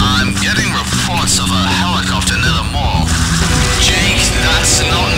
I'm getting reports of a helicopter near the mall. Jake, that's not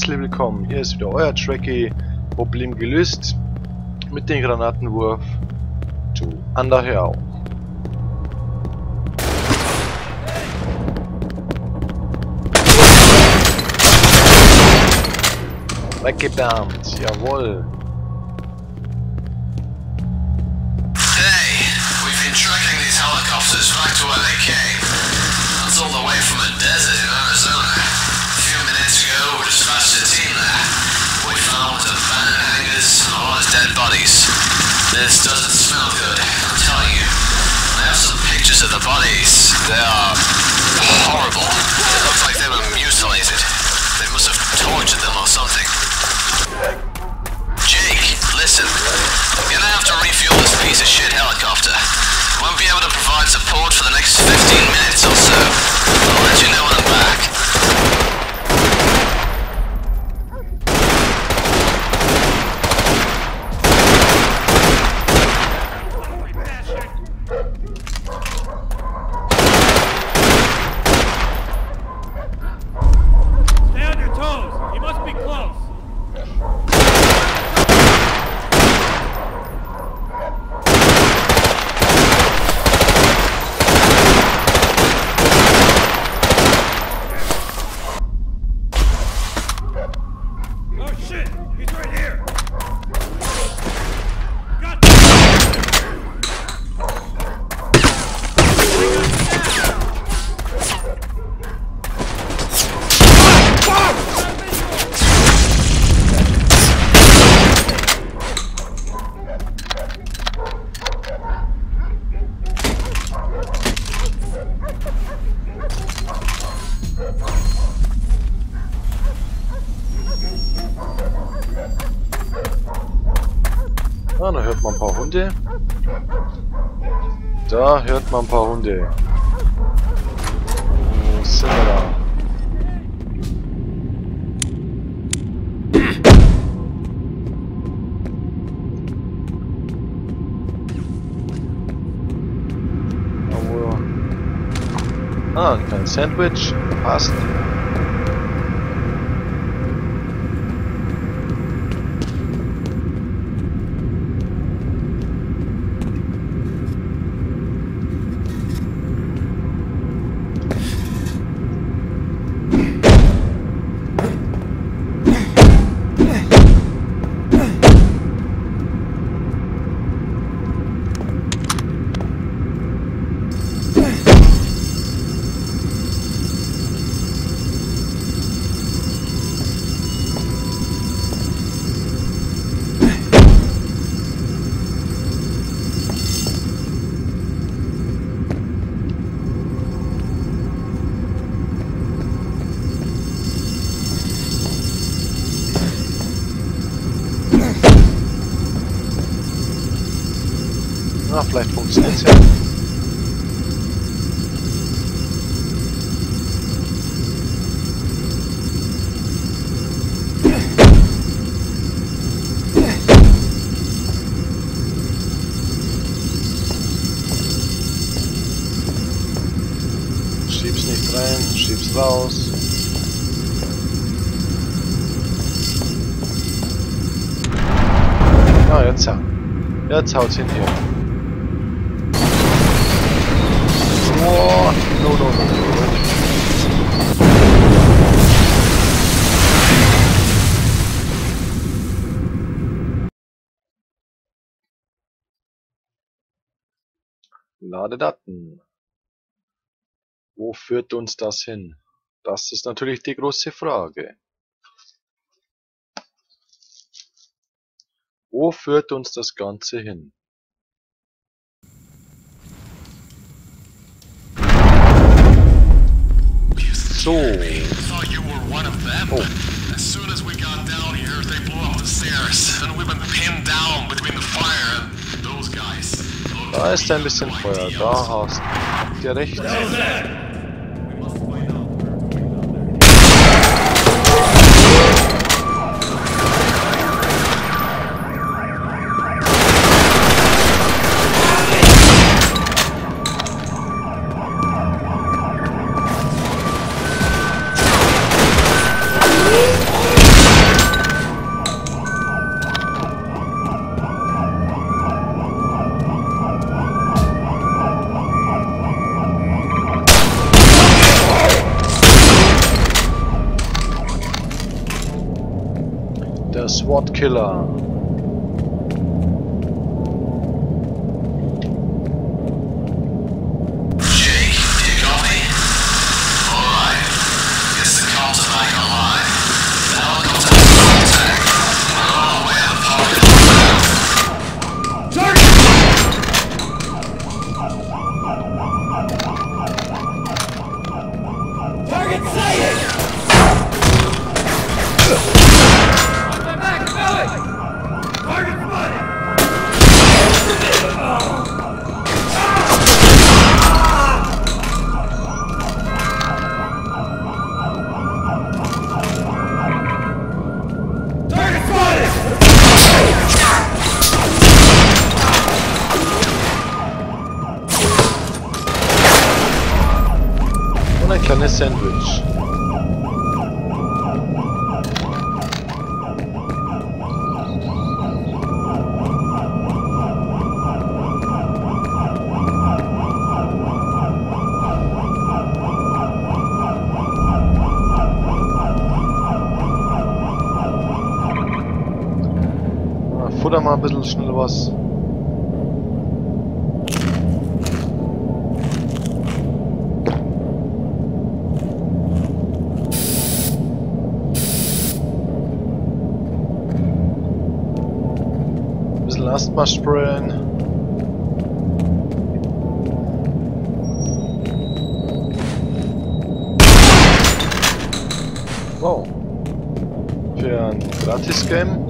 herzlich willkommen, hier ist wieder euer Tracky, Problem gelöst mit dem Granatenwurf to Underhill. Weggebärmt, jawohl. Hey, we've been tracking these helicopters back to where they came. That's all the way from a desert in Arizona. A ago, we dispatched a team there. We found abandoned hangars and a lot dead bodies. This doesn't smell good, I'm telling you. I have some pictures of the bodies. They are horrible. It looks like they were mutilated. They must have tortured them or something. Jake, listen. I'm gonna have to refuel this piece of shit helicopter. Won't be able to provide support for the next 15 minutes or so. I'll let you know Man ein paar Hunde. Wo sind wir da? Ah, ein kleines Sandwich. Passt. Vielleicht funktioniert es ja. Schieb's nicht rein, schieb's raus. Ah, jetzt. Jetzt haut's hin hier. Lade Daten. Wo führt uns das hin? Das ist natürlich die große Frage. Wo führt uns das Ganze hin? So. Oh. As soon as we got down here, they blew up the stairs, and we've been pinned down between the fire and those guys. Da ist ein bisschen Feuer. Da hast habt ihr recht. Der SWAT Killer. Bisschen schnell was. Ein bisschen Asthma sprayen. Wow. Für ein Gratis-Game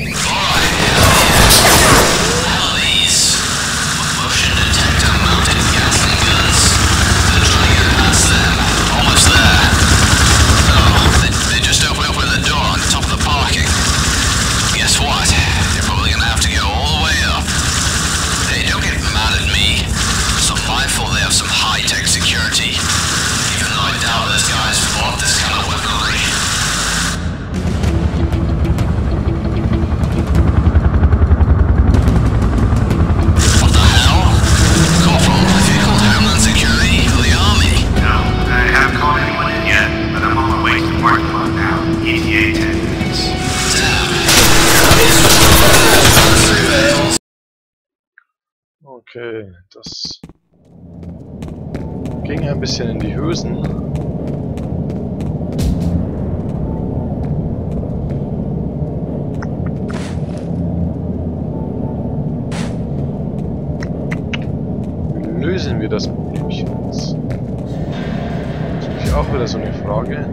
Okay, das ging ein bisschen in die. Wie lösen wir das Problemchen jetzt? Das ist natürlich auch wieder so eine Frage.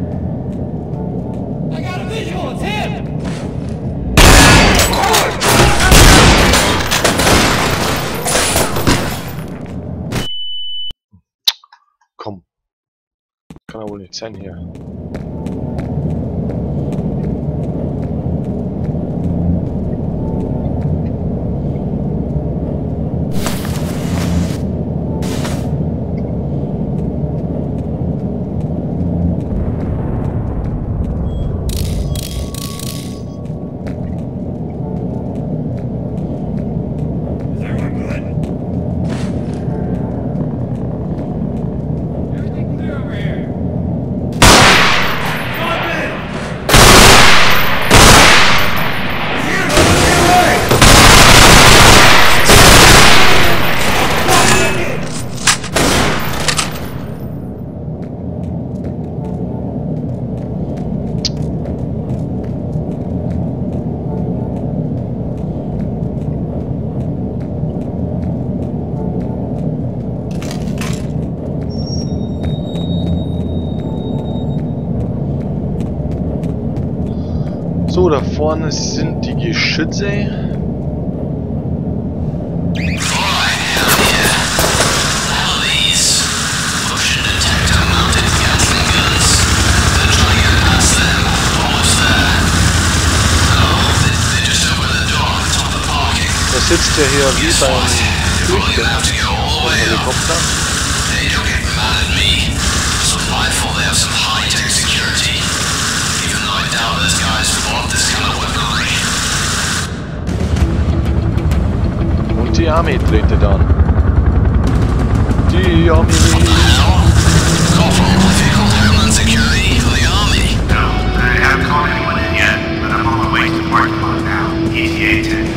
Kann ja wohl nicht sein hier. Is everyone good? Everything clear over here. Stop it! So, da vorne sind die Geschütze. Alright, hell yeah. The hell are these? Motion detector mounted Gatling guns. They're trying to get past them. Almost there. Oh, they, they just opened the door on top of the parking. Da sitzt der hier wie Guess beim what? You're probably Flüchten gonna have to go all the vom way up. Helikopter. Hey, don't get mad at me. So mindful they have some high-tech security. Even though I doubt those guys bought this Dann. Die Armee. Hell? Corporal, have Homeland Security the Army? No, I haven't called anyone in yet, but I'm on my way to the parking lot now. ETA 10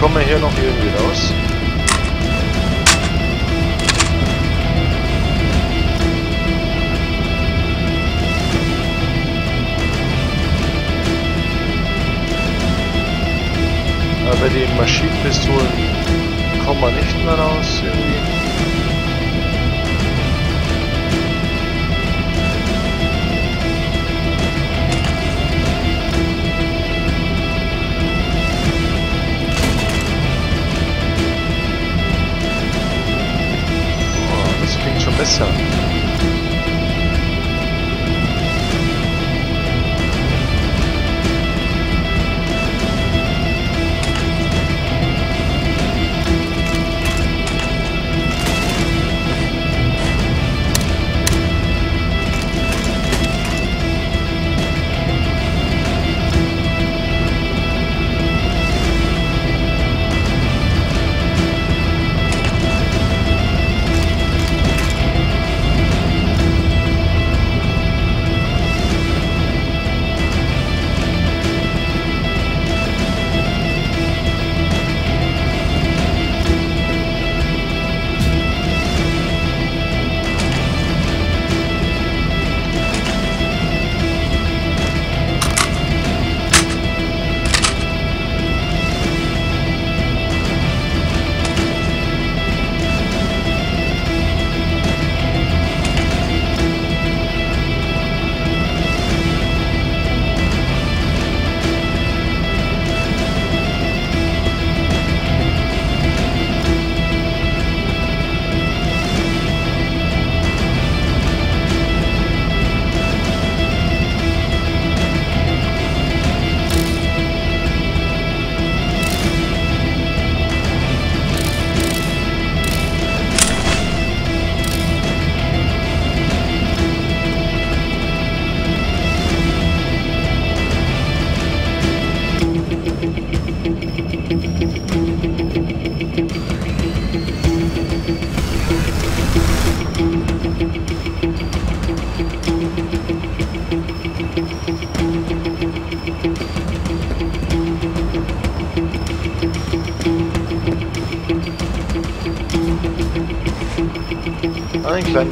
kommen wir hier noch irgendwie raus? Aber den Maschinenpistolen kommen wir nicht mehr raus irgendwie. Das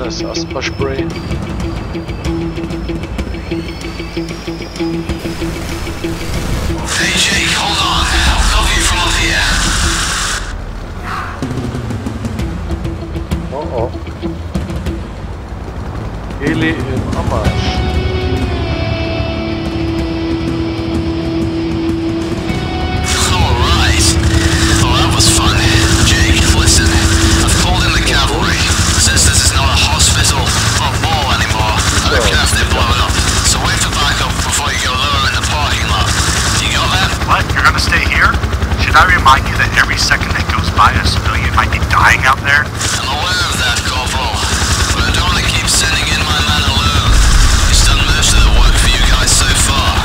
klingt schon besser. Ein kleines Asthma-Spray. Hey Jake, hold on. I'll cover you from up here. Oh oh. Heli im Should I remind you that every second that goes by a civilian might be dying out there? I'm aware of that, Corporal. But I don't want to keep sending in my man alone. He's done most of the work for you guys so far.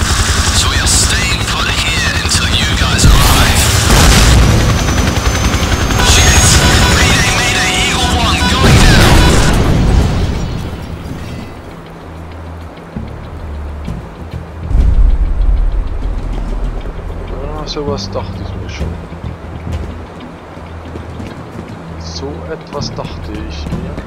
So we are staying put here until you guys arrive. Shit! Mayday, mayday, Eagle 1, going down! Ah, ja, sowas dachte ich etwas dachte ich mir.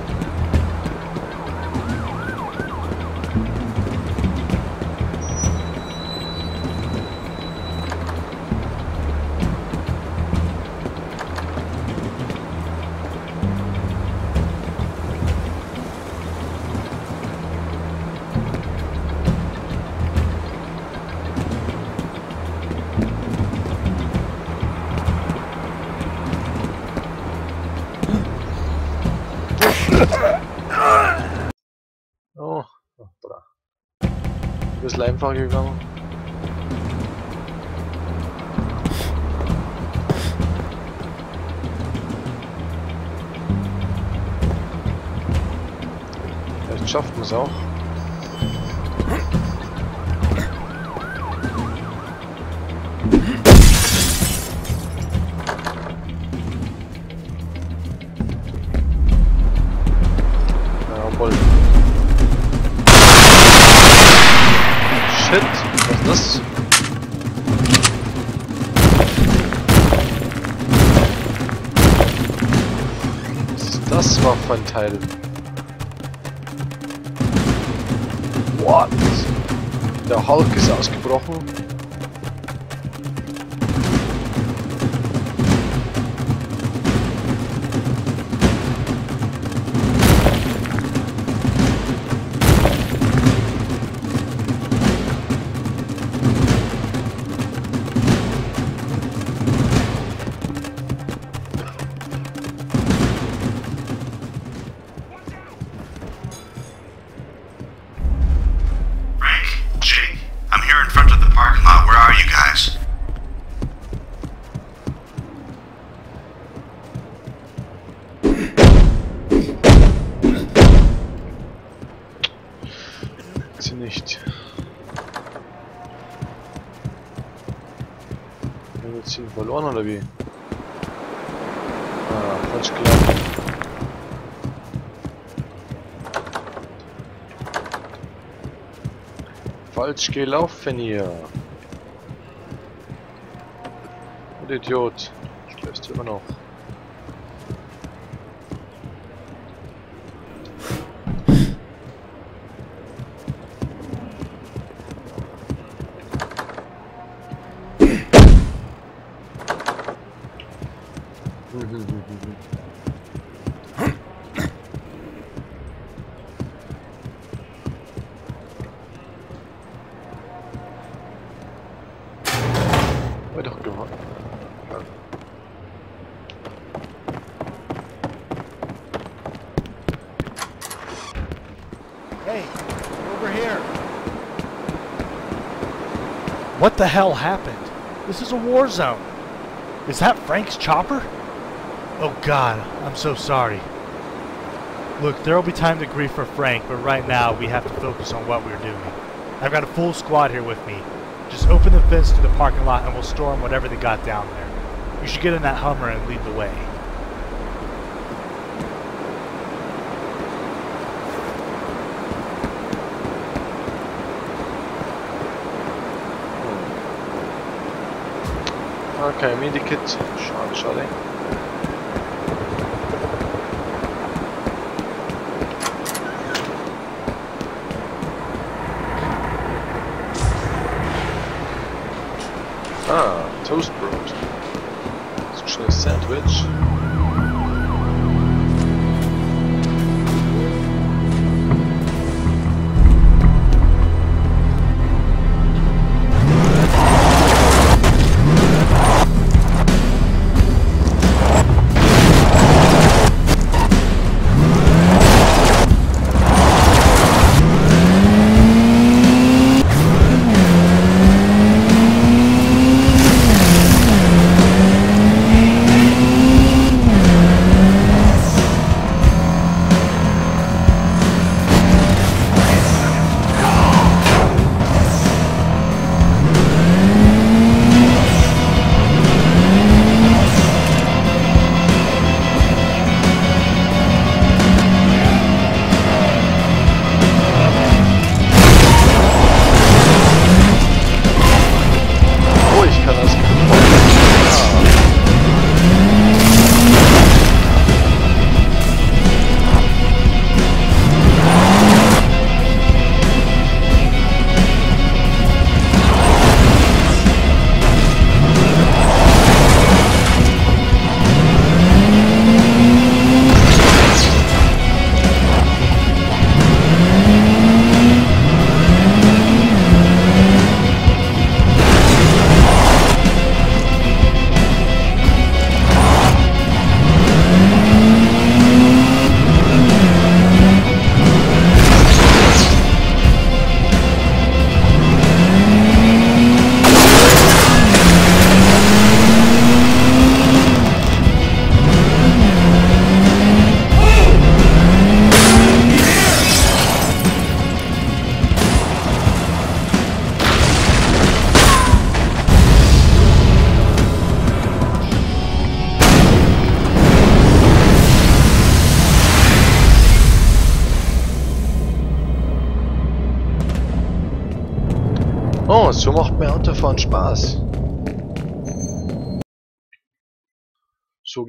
Bisschen einfacher gegangen. Vielleicht schafft man es auch. What? Der Hulk ist ausgebrochen. Oder wie? Ah, falsch gelaufen. Falsch gelaufen hier. Und Idiot. Schläfst du immer noch. The hell happened? This is a war zone. Is that Frank's chopper? Oh god, I'm so sorry. Look, there'll be time to grieve for Frank, but right now we have to focus on what we're doing. I've got a full squad here with me. Just open the fence to the parking lot and we'll storm whatever they got down there. You should get in that Hummer and lead the way. Okay, Medikit. Schade, schade.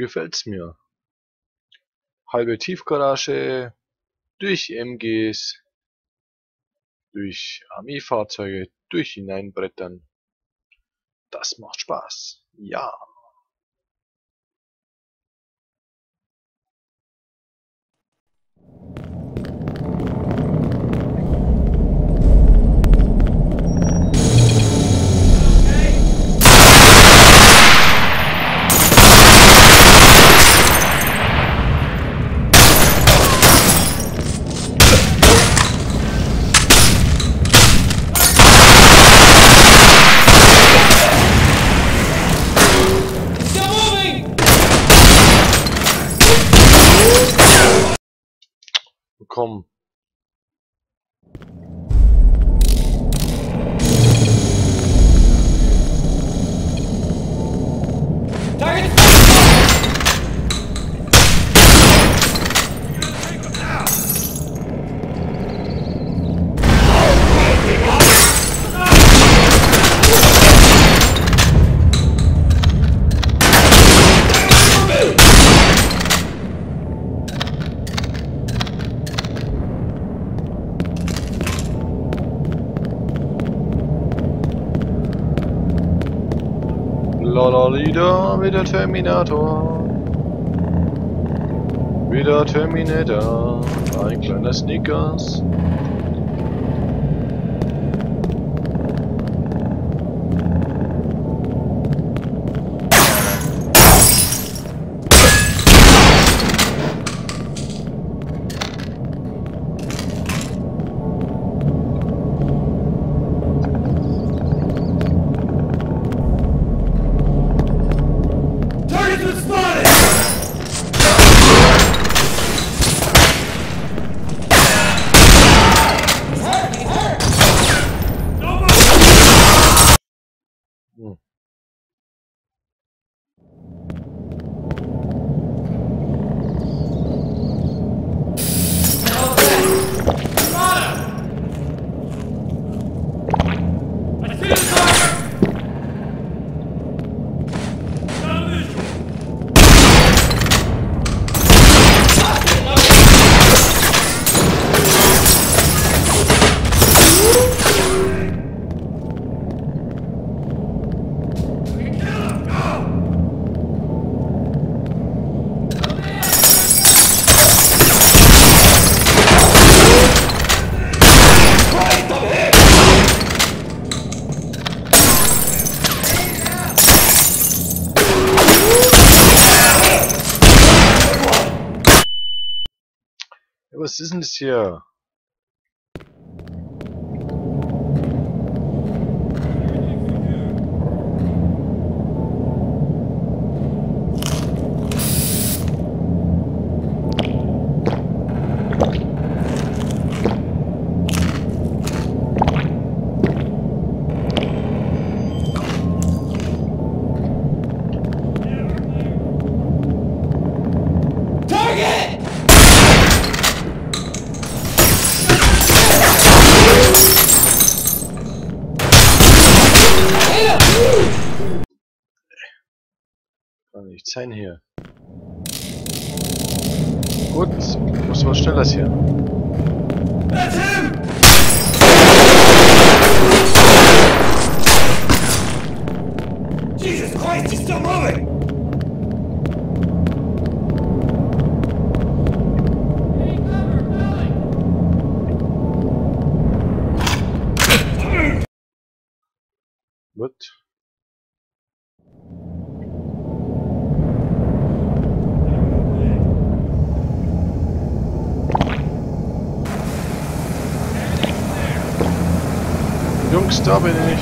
Gefällt's mir. halbe Tiefgarage, durch MGs, durch Armeefahrzeuge, durch hineinbrettern. Das macht Spaß. Ja. Lalalida, wieder Terminator. Wieder Terminator. Ein kleiner Snickers. Ist denn das hier? Kann nicht sein hier. Gut, muss was schneller hier. That's! Jesus Christ, he's still moving! Gut. Jungs, da bin ich.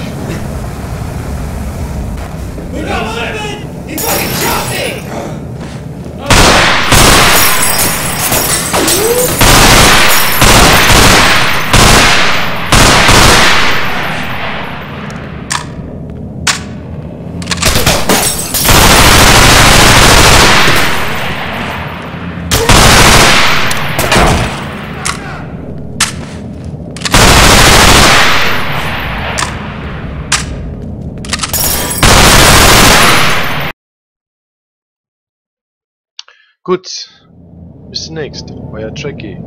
Who Gut. Bis demnächst, euer Trekkie.